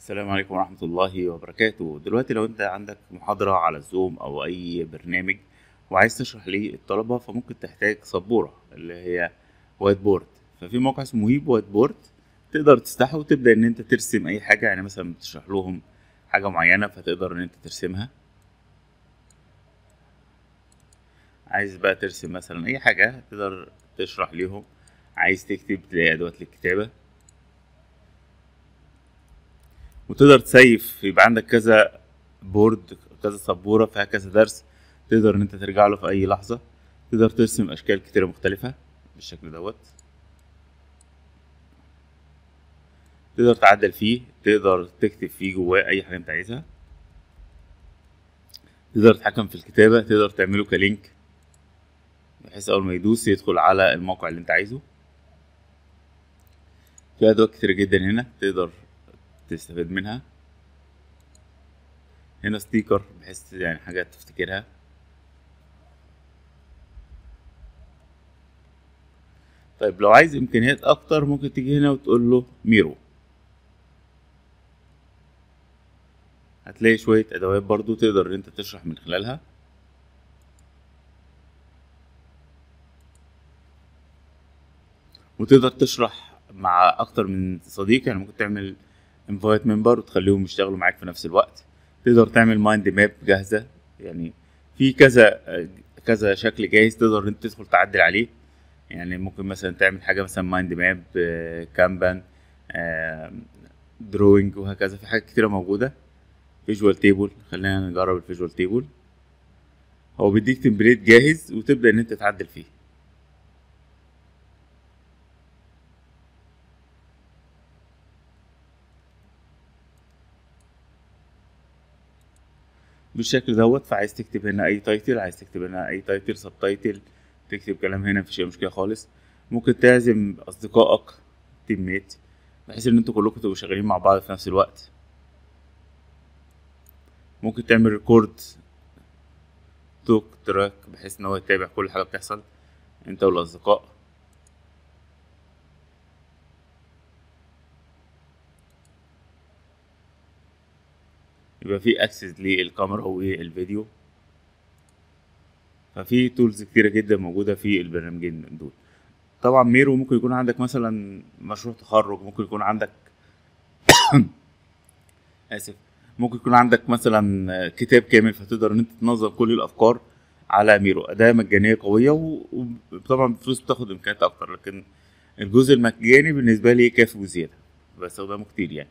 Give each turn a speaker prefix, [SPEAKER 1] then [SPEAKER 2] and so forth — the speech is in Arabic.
[SPEAKER 1] السلام عليكم ورحمة الله وبركاته. دلوقتي لو انت عندك محاضرة على ال Zoom أو أي برنامج وعايز تشرح للطلبة فممكن تحتاج سبورة اللي هي white board ففي موقع اسمه Web Whiteboard تقدر تفتحه وتبدأ إن انت ترسم أي حاجة. يعني مثلا بتشرح لهم حاجة معينة فتقدر إن انت ترسمها. عايز بقى ترسم مثلا أي حاجة تقدر تشرح ليهم. عايز تكتب تلاقي أدوات للكتابة. وتقدر ت save يبقى عندك كذا board كذا سبورة فيها كذا درس تقدر إن أنت ترجع له في أي لحظة. تقدر ترسم أشكال كتيرة مختلفة بالشكل دوت. تقدر تعدل فيه تقدر تكتب فيه جواه أي حاجة أنت عايزها. تقدر تتحكم في الكتابة تقدر تعمله ك link بحيث أول ما يدوس يدخل على الموقع اللي أنت عايزه. في أدوات كتيرة جدا هنا تقدر تستفاد منها. هنا sticker بحيث يعني حاجات تفتكرها. طيب لو عايز إمكانيات أكتر ممكن تيجي هنا وتقول له ميرو هتلاقي شوية أدوات برضو تقدر إن أنت تشرح من خلالها. وتقدر تشرح مع أكتر من صديق يعني ممكن تعمل invite member وتخليهم يشتغلوا معاك في نفس الوقت. تقدر تعمل mind map جاهزة. يعني في كذا كذا شكل جاهز تقدر إنت تدخل تعدل عليه. يعني ممكن مثلا تعمل حاجة مثلا mind map Kanban drawing وهكذا. في حاجات كتيرة موجودة. visual table خلينا نجرب ال visual table هو بيديك template جاهز وتبدأ إن إنت تعدل فيه. بالشكل دوت فعايز تكتب هنا أي title عايز تكتب هنا أي title subtitle تكتب كلام هنا مفيش أي مشكلة خالص. ممكن تعزم أصدقائك teammate بحيث إن أنتوا كلكم تبقوا شغالين مع بعض في نفس الوقت. ممكن تعمل record talktrack بحيث إن هو يتابع كل حاجة بتحصل أنت والأصدقاء. يبقى في access للكاميرا والفيديو. ففي tools كتيرة جدا موجودة في البرنامجين دول. طبعا ميرو ممكن يكون عندك مثلا مشروع تخرج ممكن يكون عندك آسف ممكن يكون عندك مثلا كتاب كامل فتقدر إن أنت تنظم كل الأفكار على ميرو. اداة مجانية قوية وطبعا بفلوس بتاخد إمكانيات أكتر لكن الجزء المجاني بالنسبة لي كافي وزيادة. بستخدمه كتير يعني.